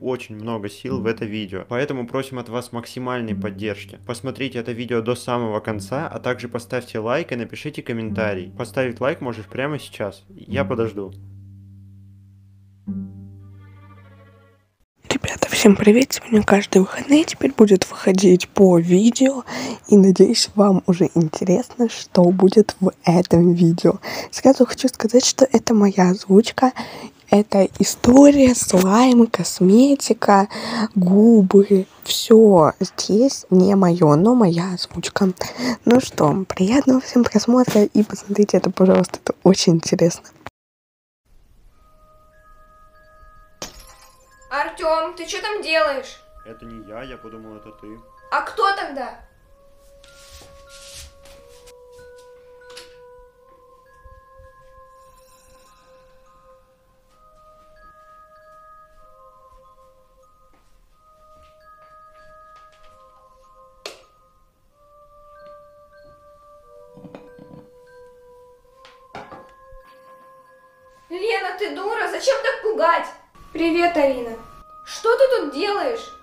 очень много сил в это видео, поэтому просим от вас максимальной поддержки. Посмотрите это видео до самого конца, а также поставьте лайк и напишите комментарий. Поставить лайк можешь прямо сейчас, я подожду. Ребята, всем привет! Сегодня каждые выходные теперь будет выходить по видео. И надеюсь, вам уже интересно, что будет в этом видео. Сразу хочу сказать, что это моя озвучка. Это история, слаймы, косметика, губы. Все здесь не мое, но моя озвучка. Ну что, приятного всем просмотра и посмотрите это, пожалуйста, это очень интересно. Артем, ты что там делаешь? Это не я, я подумал, это ты. А кто тогда? Пугать? Привет, Арина. Что ты тут делаешь?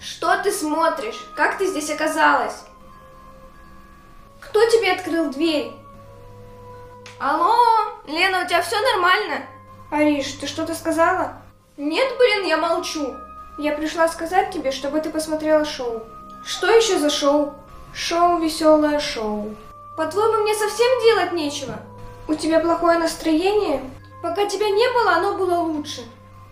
Что ты смотришь? Как ты здесь оказалась? Кто тебе открыл дверь? Алло, Лена, у тебя все нормально? Ариш, ты что-то сказала? Нет, блин, я молчу. Я пришла сказать тебе, чтобы ты посмотрела шоу. Что еще за шоу? Шоу «Веселое шоу». По-твоему, мне совсем делать нечего? У тебя плохое настроение? Пока тебя не было, оно было лучше.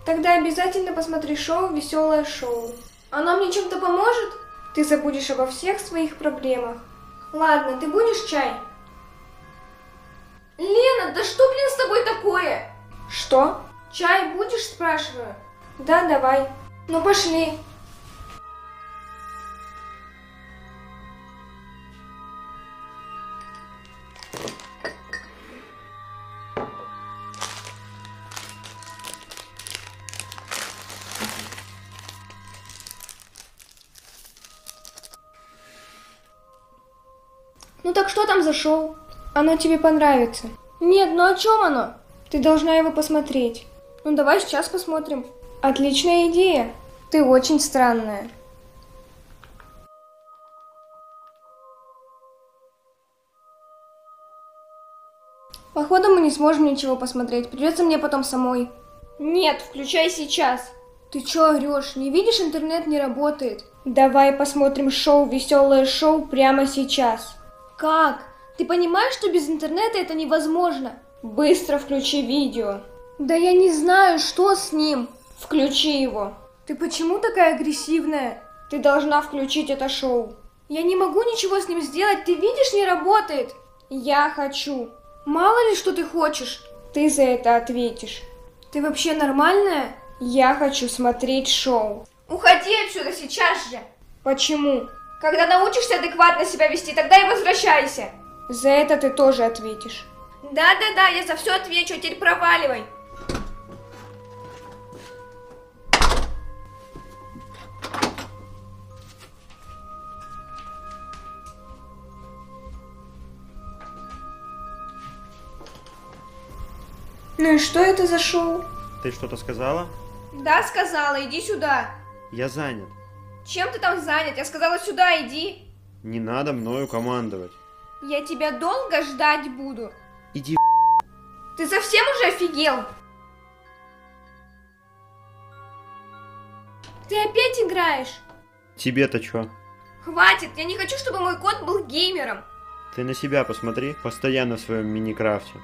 Тогда обязательно посмотри шоу «Веселое шоу». Оно мне чем-то поможет? Ты забудешь обо всех своих проблемах. Ладно, ты будешь чай? Лена, да что, блин, с тобой такое? Что? Чай будешь, спрашиваю? Да, давай. Ну, пошли. Так что там за шоу? Оно тебе понравится. Нет, ну о чем оно? Ты должна его посмотреть. Ну давай сейчас посмотрим. Отличная идея. Ты очень странная. Походу мы не сможем ничего посмотреть. Придется мне потом самой. Нет, включай сейчас. Ты чё орёшь? Не видишь, интернет не работает. Давай посмотрим шоу «Веселое шоу» прямо сейчас. Как? Ты понимаешь, что без интернета это невозможно? Быстро включи видео. Да я не знаю, что с ним. Включи его. Ты почему такая агрессивная? Ты должна включить это шоу. Я не могу ничего с ним сделать, ты видишь, не работает. Я хочу. Мало ли, что ты хочешь. Ты за это ответишь. Ты вообще нормальная? Я хочу смотреть шоу. Уходи отсюда сейчас же. Почему? Когда научишься адекватно себя вести, тогда и возвращайся. За это ты тоже ответишь. Да-да-да, я за все отвечу, а теперь проваливай. Ну и что это за шоу? Ты что-то сказала? Да, сказала, иди сюда. Я занят. Чем ты там занят? Я сказала, сюда иди. Не надо мною командовать. Я тебя долго ждать буду. Иди Ты совсем уже офигел? Ты опять играешь? Тебе-то чё? Хватит, я не хочу, чтобы мой кот был геймером. Ты на себя посмотри, постоянно в своем Миникрафте.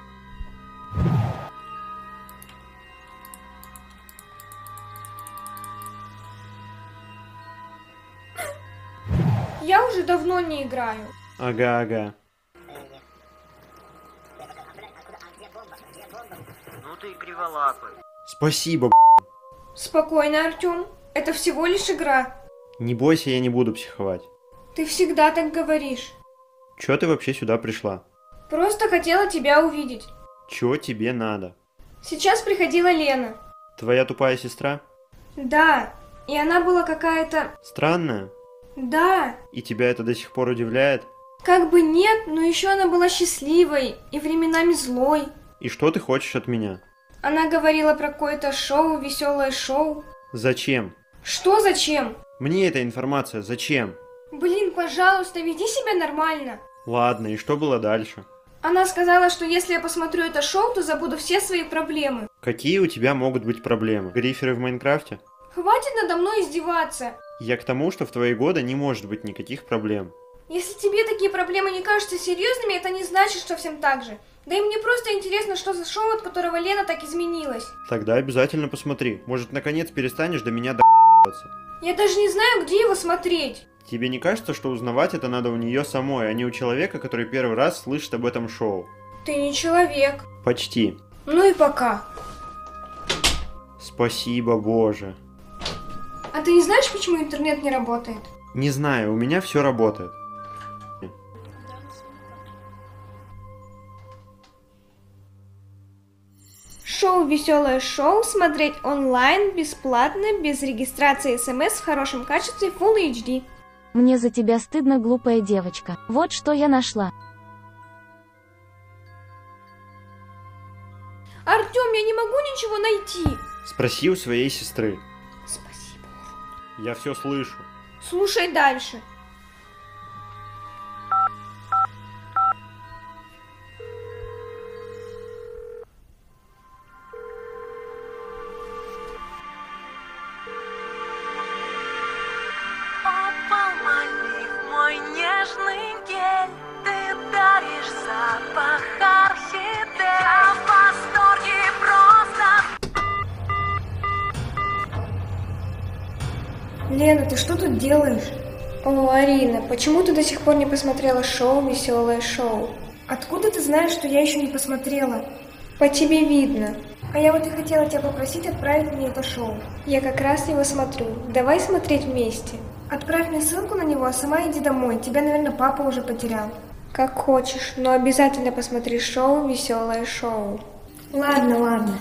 Я уже давно не играю. Ага, ага. Ты и криволапый. Спасибо, Спокойно, Артем. Это всего лишь игра. Не бойся, я не буду психовать. Ты всегда так говоришь. Чё ты вообще сюда пришла? Просто хотела тебя увидеть. Чё тебе надо? Сейчас приходила Лена. Твоя тупая сестра? Да, и она была какая-то... Странная? Да, И тебя это до сих пор удивляет? как бы нет, но еще она была счастливой и временами злой. И что ты хочешь от меня? Она говорила про какое-то шоу, веселое шоу. Зачем? Что зачем? Мне эта информация зачем? Блин, пожалуйста, веди себя нормально. Ладно, и что было дальше? Она сказала, что если я посмотрю это шоу, то забуду все свои проблемы. Какие у тебя могут быть проблемы? Гриферы в Майнкрафте? Хватит надо мной издеваться. Я к тому, что в твои годы не может быть никаких проблем. Если тебе такие проблемы не кажутся серьезными, это не значит, что всем так же. Да и мне просто интересно, что за шоу, от которого Лена так изменилась. Тогда обязательно посмотри. Может, наконец перестанешь до меня до***аться. Я даже не знаю, где его смотреть. Тебе не кажется, что узнавать это надо у нее самой, а не у человека, который первый раз слышит об этом шоу? Ты не человек. Почти. Ну и пока. Спасибо, Боже. А ты не знаешь, почему интернет не работает? Не знаю, у меня все работает. Шоу «Веселое шоу» смотреть онлайн, бесплатно, без регистрации смс в хорошем качестве Full HD. Мне за тебя стыдно, глупая девочка. Вот что я нашла. Артем, я не могу ничего найти. Спроси у своей сестры. Спасибо. Я все слышу. Слушай дальше. Что тут делаешь? О, Арина, почему ты до сих пор не посмотрела шоу «Веселое шоу»? Откуда ты знаешь, что я еще не посмотрела? По тебе видно. А я вот и хотела тебя попросить отправить мне это шоу. Я как раз его смотрю. Давай смотреть вместе. Отправь мне ссылку на него, а сама иди домой. Тебя, наверное, папа уже потерял. Как хочешь, но обязательно посмотри шоу «Веселое шоу». Ладно, ладно.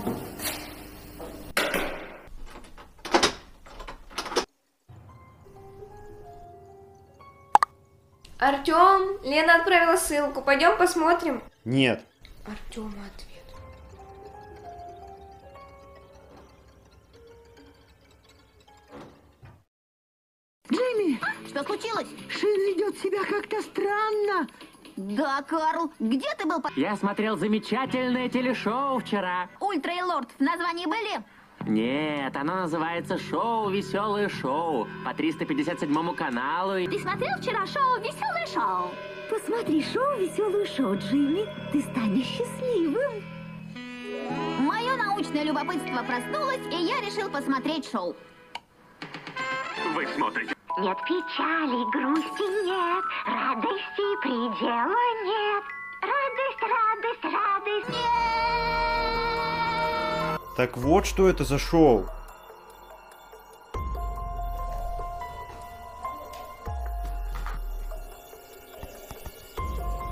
Артем, Лена отправила ссылку. Пойдем посмотрим. Нет. Артема ответ. Джимми, Что случилось? Шин ведет себя как-то странно. Да, Карл, где ты был? Я смотрел замечательное телешоу вчера. Ультра и Лорд в названии были? Нет, оно называется шоу «Веселое шоу» по 357 каналу. и- Ты смотрел вчера шоу «Веселое шоу»? Посмотри шоу «Веселое шоу», Джимми. Ты станешь счастливым. Мое научное любопытство проснулось, и я решил посмотреть шоу. Вы смотрите. Нет печали, грусти нет, радости предела нет. Радость, радость, радость. Так вот, что это за шоу.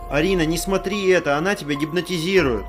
Арина, не смотри это, она тебя гипнотизирует.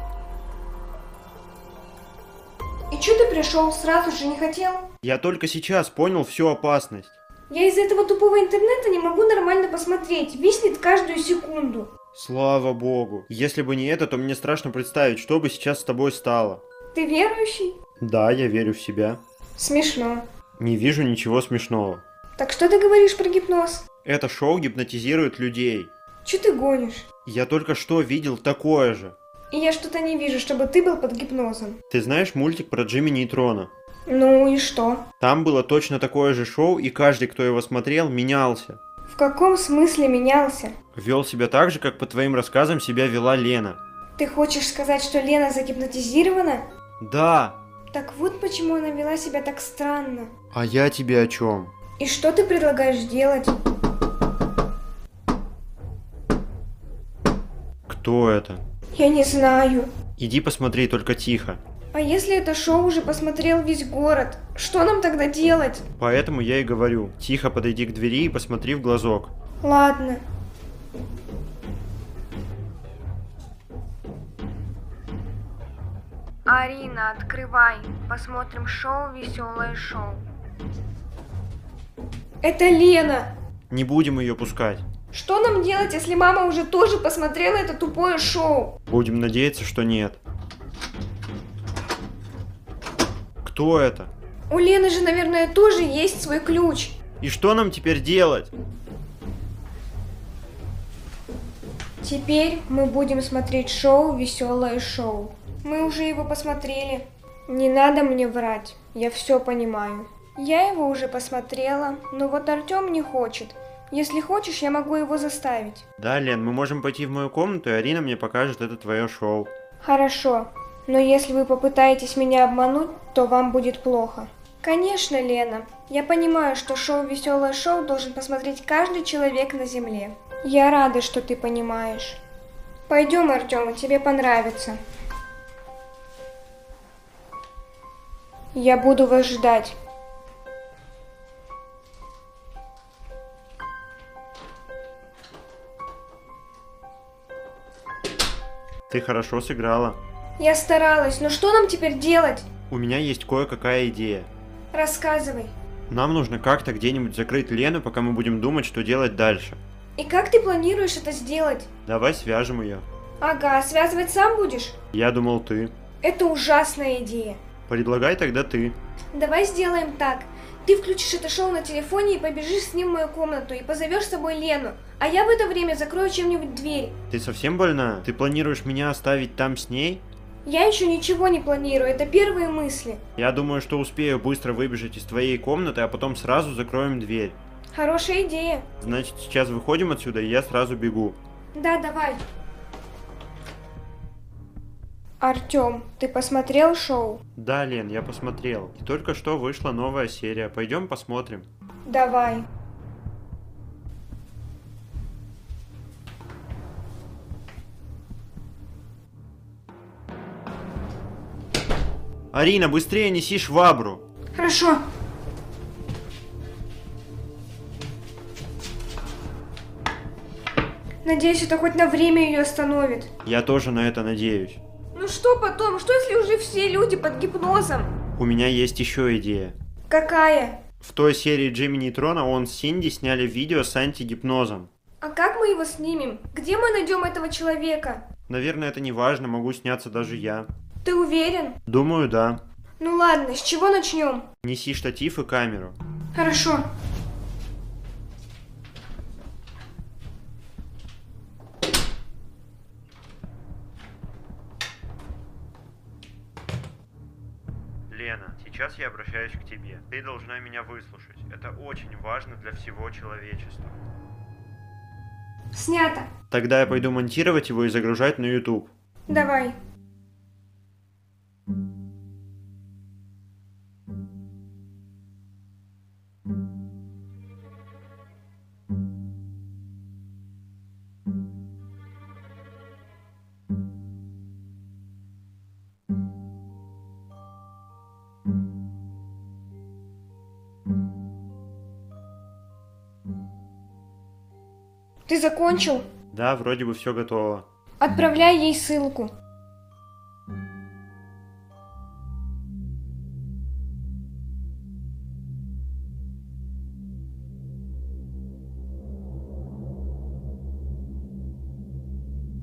И что ты пришел? Сразу же не хотел? Я только сейчас понял всю опасность. Я из-за этого тупого интернета не могу нормально посмотреть. Виснет каждую секунду. Слава богу. Если бы не это, то мне страшно представить, что бы сейчас с тобой стало. Ты верующий? Да, я верю в себя. Смешно. Не вижу ничего смешного. Так что ты говоришь про гипноз? Это шоу гипнотизирует людей. Че ты гонишь? Я только что видел такое же. И я что-то не вижу, чтобы ты был под гипнозом. Ты знаешь мультик про Джимми Нейтрона? Ну и что? Там было точно такое же шоу, и каждый, кто его смотрел, менялся. В каком смысле менялся? Вел себя так же, как по твоим рассказам себя вела Лена. Ты хочешь сказать, что Лена загипнотизирована? Да, Так вот почему она вела себя так странно. а я тебе о чем? И что ты предлагаешь делать? Кто это? Я не знаю. Иди посмотри, только тихо. А если это шоу уже посмотрел весь город? Что нам тогда делать? Поэтому я и говорю, тихо подойди к двери и посмотри в глазок. Ладно. Арина, открывай. Посмотрим шоу «Веселое шоу». Это Лена. Не будем ее пускать. Что нам делать, если мама уже тоже посмотрела это тупое шоу? Будем надеяться, что нет. Кто это? У Лены же, наверное, тоже есть свой ключ. И что нам теперь делать? Теперь мы будем смотреть шоу «Веселое шоу». Мы уже его посмотрели. Не надо мне врать, я все понимаю. Я его уже посмотрела, но вот Артем не хочет. Если хочешь, я могу его заставить. Да, Лен, мы можем пойти в мою комнату, и Арина мне покажет это твое шоу. Хорошо, но если вы попытаетесь меня обмануть, то вам будет плохо. Конечно, Лена. Я понимаю, что шоу «Веселое шоу» должен посмотреть каждый человек на Земле. Я рада, что ты понимаешь. Пойдем, Артем, тебе понравится. Я буду вас ждать. Ты хорошо сыграла. Я старалась, но что нам теперь делать? У меня есть кое-какая идея. Рассказывай. Нам нужно как-то где-нибудь закрыть Лену, пока мы будем думать, что делать дальше. И как ты планируешь это сделать? Давай свяжем ее. Ага, связывать сам будешь? Я думал ты. Это ужасная идея. Предлагай тогда ты. Давай сделаем так. Ты включишь это шоу на телефоне и побежишь с ним в мою комнату и позовешь с собой Лену. А я в это время закрою чем-нибудь дверь. Ты совсем больна? Ты планируешь меня оставить там с ней? Я еще ничего не планирую, это первые мысли. Я думаю, что успею быстро выбежать из твоей комнаты, а потом сразу закроем дверь. Хорошая идея. Значит, сейчас выходим отсюда, и я сразу бегу. Да, давай. Артем, ты посмотрел шоу? Да, Лен, я посмотрел. И только что вышла новая серия. Пойдем посмотрим. Давай. Арина, быстрее неси швабру. Хорошо. Надеюсь, это хоть на время ее остановит. Я тоже на это надеюсь. Ну что потом? Что если уже все люди под гипнозом? У меня есть еще идея. Какая? В той серии Джимми Нейтрона он с Синди сняли видео с антигипнозом. А как мы его снимем? Где мы найдем этого человека? Наверное, это не важно, могу сняться даже я. Ты уверен? Думаю, да. Ну ладно, с чего начнем? Неси штатив и камеру. Хорошо. Лена, сейчас я обращаюсь к тебе. Ты должна меня выслушать. Это очень важно для всего человечества. Снято. Тогда я пойду монтировать его и загружать на YouTube. Давай. Ты закончил? Да, вроде бы все готово. Отправляй ей ссылку.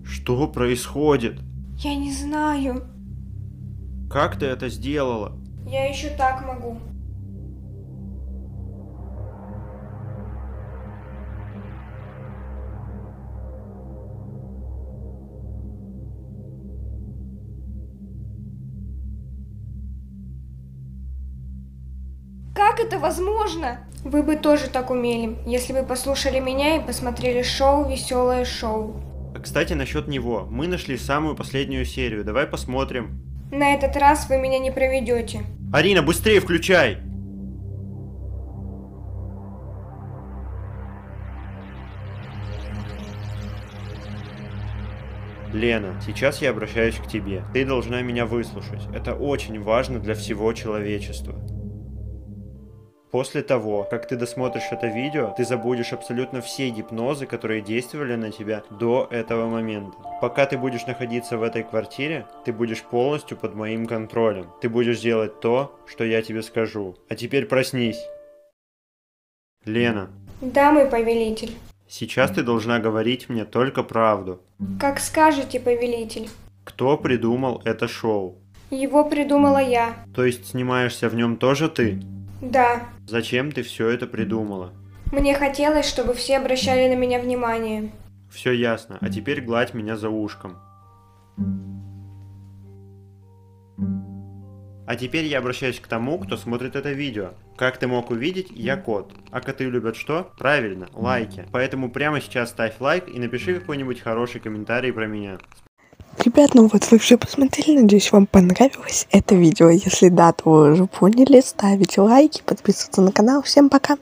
Что происходит? Я не знаю. Как ты это сделала? Я еще так могу. Это возможно? Вы бы тоже так умели, если бы послушали меня и посмотрели шоу «Веселое шоу». А, Кстати, насчет него. Мы нашли самую последнюю серию. Давай посмотрим. На этот раз вы меня не проведете. Арина, быстрее включай! Лена, сейчас я обращаюсь к тебе. Ты должна меня выслушать. Это очень важно для всего человечества. После того, как ты досмотришь это видео, ты забудешь абсолютно все гипнозы, которые действовали на тебя до этого момента. Пока ты будешь находиться в этой квартире, ты будешь полностью под моим контролем. Ты будешь делать то, что я тебе скажу. А теперь проснись. Лена, Да, мой повелитель. сейчас ты должна говорить мне только правду. Как скажете, повелитель. Кто придумал это шоу? Его придумала я. То есть снимаешься в нем тоже ты? Да. Зачем ты все это придумала? Мне хотелось, чтобы все обращали на меня внимание. Все ясно, а теперь гладь меня за ушком. А теперь я обращаюсь к тому, кто смотрит это видео. Как ты мог увидеть, я кот. А коты любят что? Правильно, лайки. Поэтому прямо сейчас ставь лайк и напиши какой-нибудь хороший комментарий про меня. Ребят, ну вот вы все посмотрели, надеюсь, вам понравилось это видео. Если да, то вы уже поняли, ставите лайки, подписываться на канал. Всем пока!